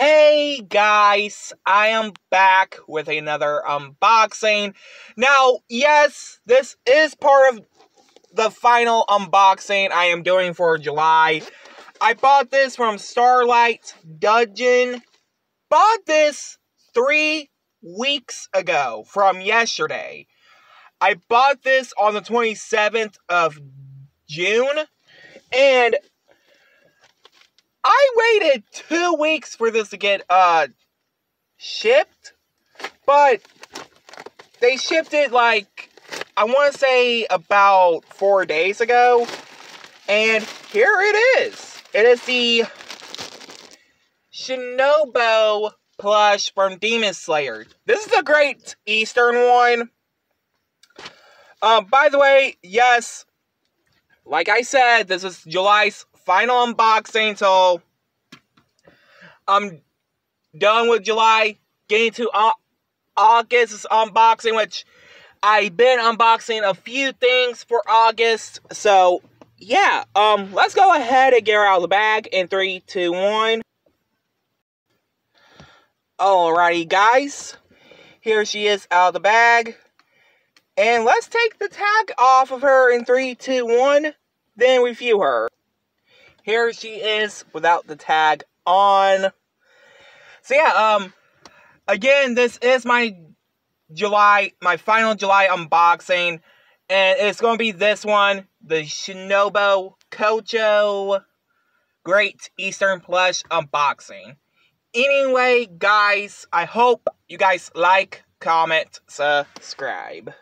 Hey guys, I am back with another unboxing. Now, yes, this is part of the final unboxing I am doing for July. I bought this from Starlight Dungeon. Bought this three weeks ago from yesterday. I bought this on the 27th of June. And waited two weeks for this to get uh shipped, but they shipped it like I want to say about four days ago, and here it is. It is the Shinobu plush from Demon Slayer. This is a great Eastern one. Um, by the way, yes, like I said, this is July's final unboxing, so I'm done with July. Getting to uh, August's unboxing, which I've been unboxing a few things for August. So yeah, um, let's go ahead and get her out of the bag in three, two, one. Alrighty, guys. Here she is out of the bag. And let's take the tag off of her in three, two, one. Then review her. Here she is without the tag on. So yeah, um, again, this is my July, my final July unboxing. And it's to be this one, the Shinobu Kocho Great Eastern Plush unboxing. Anyway, guys, I hope you guys like, comment, subscribe.